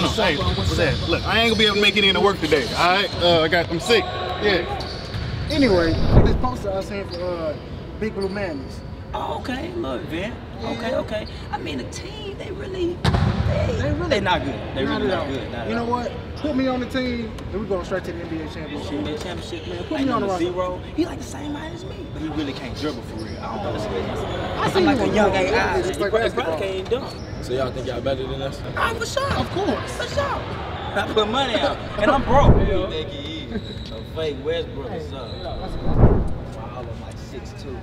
going on? Hey, what's that? Look, I ain't gonna be able to make it into work today. All right, uh, I got, I'm sick. Yeah. Anyway, this poster I sent for uh, Big Blue Madness. Oh, okay, look, Vin. Okay, okay. I mean, the team, they really, they, They really- they not good. They Not really not good. Not You know what? Put me on the team, and we're going straight to the NBA championship. Shit, man, championship, man. Put Ain't me on the number roster. zero. He like the same height as me, but he really can't dribble for real. I don't understand. I I'm seen like him a on young the court. AI. Just He probably can't even dunk. So y'all think y'all better than us? Oh, for sure. Of course. For sure. I put money out, and I'm broke. You think he is? A fake Westbrook or something. All of like six two.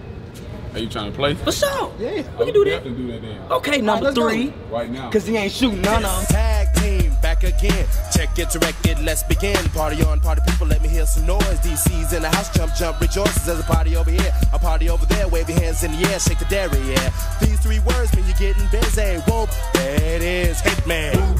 Are you trying to play? For sure. Yeah. We can do that. Definitely do that then. Okay, number let's go. three. Right now. Cause he ain't shooting none of them. Tag team back again. Check it, direct it, let's begin. Party on, party people, let me hear some noise. DC's in the house, jump, jump, rejoices. There's a party over here, a party over there. Wave your hands in the air, shake the dairy, yeah. These three words mean you're getting busy. Whoop, that is it is, Hitman.